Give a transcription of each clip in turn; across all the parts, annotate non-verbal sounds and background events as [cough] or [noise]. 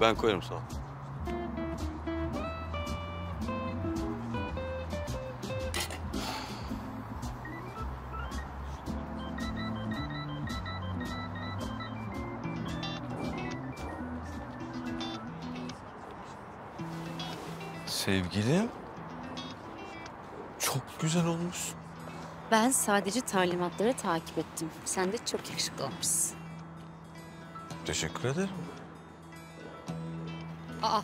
Ben koyarım sağ ol. Sevgilim. Çok güzel olmuş. Ben sadece talimatları takip ettim. Sen de çok yakışıklı olmuşsun. Teşekkür ederim. Aa.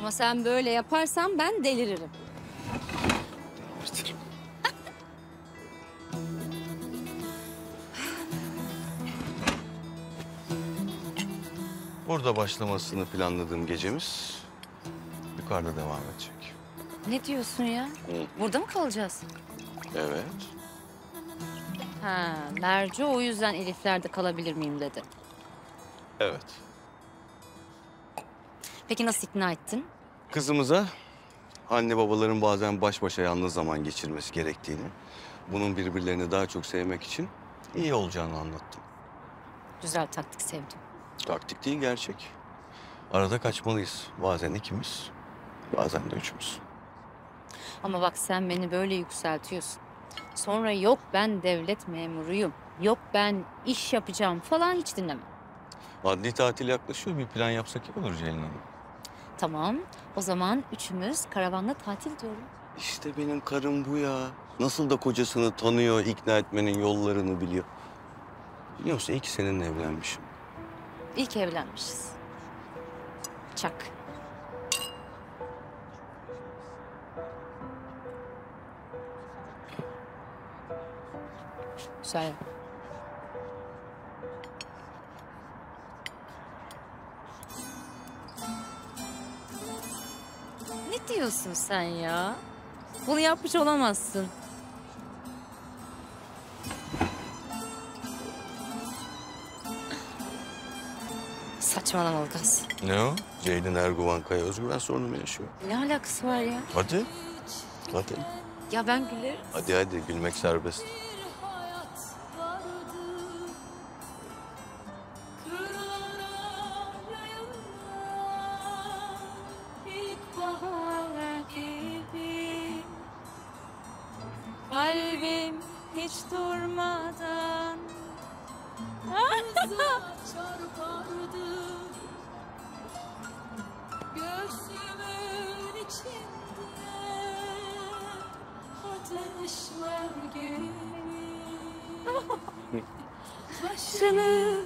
Ama sen böyle yaparsan ben deliririm. [laughs] Burada başlamasını planladığım gecemiz yukarıda devam edecek. Ne diyorsun ya? Burada mı kalacağız? Evet. Ha, Mercu o yüzden Elifler'de kalabilir miyim dedi. Evet. Peki nasıl ikna ettin? Kızımıza anne babaların bazen baş başa yalnız zaman geçirmesi gerektiğini, bunun birbirlerini daha çok sevmek için iyi olacağını anlattım. Güzel taktik sevdim. Taktik değil gerçek. Arada kaçmalıyız. Bazen ikimiz, bazen de üçümüz. Ama bak sen beni böyle yükseltiyorsun. Sonra yok ben devlet memuruyum. Yok ben iş yapacağım falan hiç dinlemem. Adli tatil yaklaşıyor. Bir plan yapsak iyi olur Ceylin Hanım. Tamam o zaman üçümüz karavanla tatil diyorum. İşte benim karım bu ya. Nasıl da kocasını tanıyor, ikna etmenin yollarını biliyor. Biliyor musun iyi ki seninle evlenmişim. İyi ki evlenmişiz. Çak. Güzel. Ne diyorsun sen ya? Bunu yapmış olamazsın. Saçmalama Ilgaz. Ne o? Ceylin Erguvan Kaya özgüven sorunu mu yaşıyor? Ne alakası var ya? Hadi. Hadi. Ya ben gülerim. Hadi hadi gülmek serbest. Kalbim hiç durmadan [laughs] çarpardı. Göğsümün içinde ateşler gibi Başını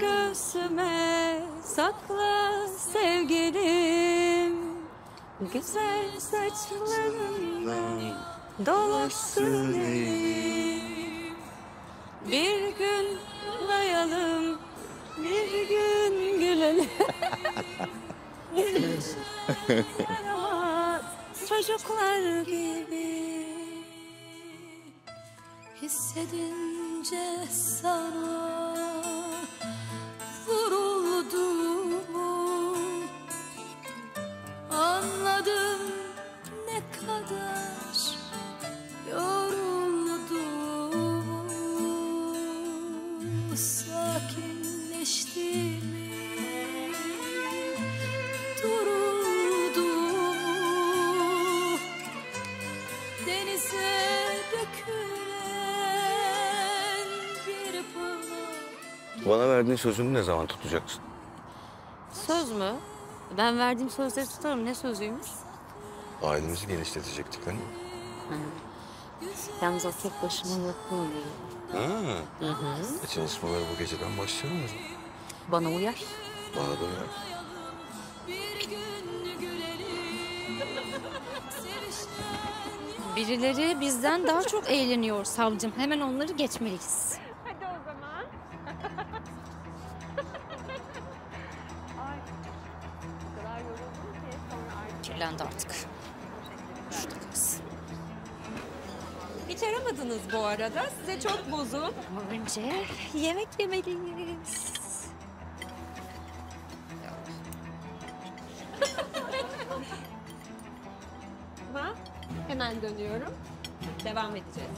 göğsüme sakla sevgilim. Güzel saçlarınla dolaşsın Bir gün uyuyalım, bir gün gülelim. [laughs] Yaramaz Çocuklar gibi. Hissedince sana verdiğin sözünü ne zaman tutacaksın? Söz mü? Ben verdiğim sözleri tutarım. Ne sözüymüş? Ailemizi geliştirecektik hani. Yalnız o tek başıma yapmıyor. Ha. E, çalışmaları bu geceden başlayalım zaman. Bana uyar. Bana da uyar. Birileri bizden daha çok eğleniyor savcım. Hemen onları geçmeliyiz. Sonra artık. Şurada kalsın. Hiç aramadınız bu arada. Size çok bozuk. Ama önce yemek yemeliyiz. [laughs] Hemen dönüyorum. Devam edeceğiz.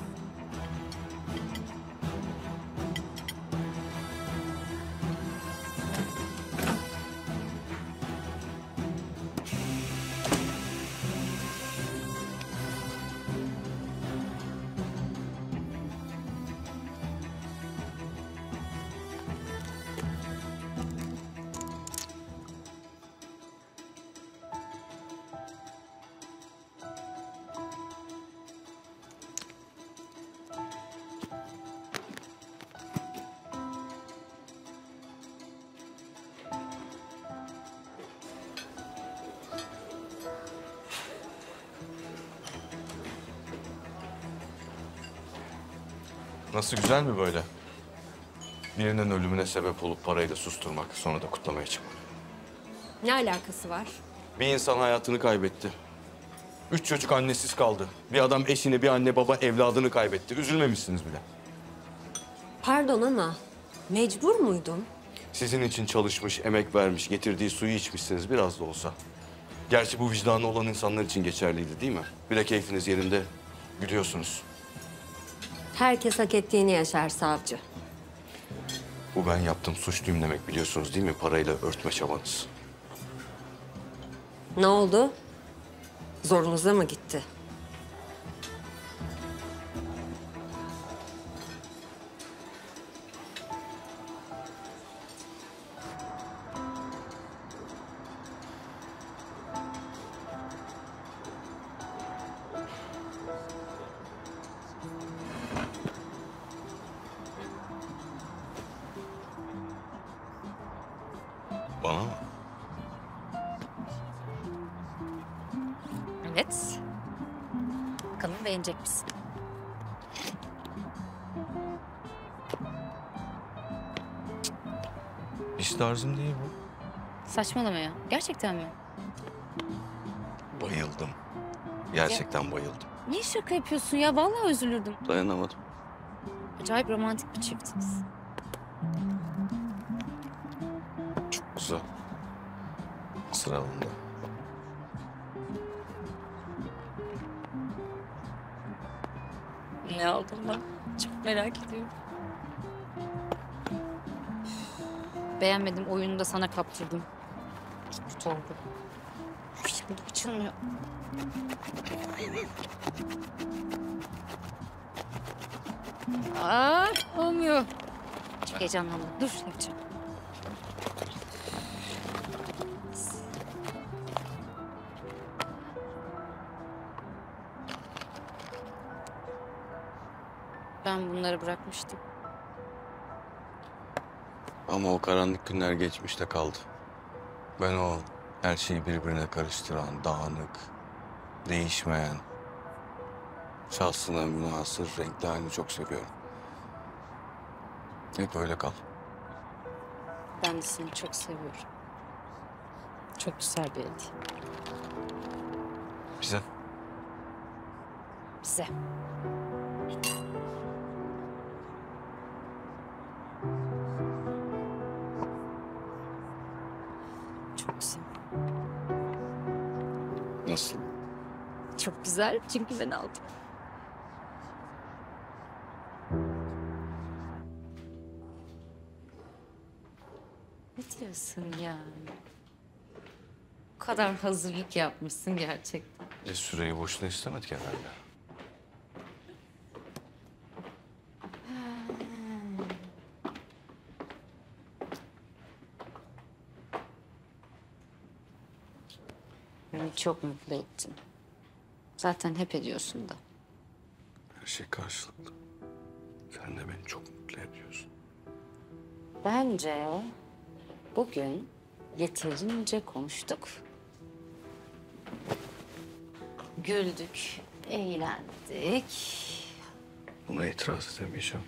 Nasıl güzel mi böyle? Birinin ölümüne sebep olup parayla susturmak, sonra da kutlamaya çıkmak. Ne alakası var? Bir insan hayatını kaybetti. Üç çocuk annesiz kaldı. Bir adam eşini, bir anne baba evladını kaybetti. Üzülmemişsiniz bile. Pardon ama mecbur muydum? Sizin için çalışmış, emek vermiş, getirdiği suyu içmişsiniz biraz da olsa. Gerçi bu vicdanı olan insanlar için geçerliydi değil mi? Bir de keyfiniz yerinde, gülüyorsunuz. Herkes hak ettiğini yaşar savcı. Bu ben yaptım, suçluyum demek biliyorsunuz değil mi? Parayla örtme çabanız. Ne oldu? Zorunuza mı gitti? Beğenecek misin? Hiç tarzım değil bu. Saçmalama ya. Gerçekten mi? Bayıldım. Gerçekten bayıldım. Niye şaka yapıyorsun ya? Vallahi üzülürdüm. Dayanamadım. Acayip romantik bir çiftiniz. Güzel. Sıra alındı. Ne aldın lan? Çok merak ediyorum. Beğenmedim. Oyunu da sana kaptırdım. Tut oldu. Şimdi açılmıyor. Aa, olmuyor. Çok heyecanlandım. Dur yapacağım. Ben bunları bırakmıştım. Ama o karanlık günler geçmişte kaldı. Ben o her şeyi birbirine karıştıran, dağınık, değişmeyen, şahsına münasır renkli halini çok seviyorum. Hep öyle kal. Ben de seni çok seviyorum. Çok güzel bir hediye. Bize. Bize. Çok güzel. Nasıl? Çok güzel çünkü ben aldım. Ne diyorsun ya? Bu kadar hazırlık yapmışsın gerçekten. E, süreyi boşuna istemedik herhalde. Beni çok mutlu ettin. Zaten hep ediyorsun da. Her şey karşılıklı. Sen de beni çok mutlu ediyorsun. Bence bugün yeterince konuştuk. Güldük, eğlendik. Buna itiraz edemeyeceğim.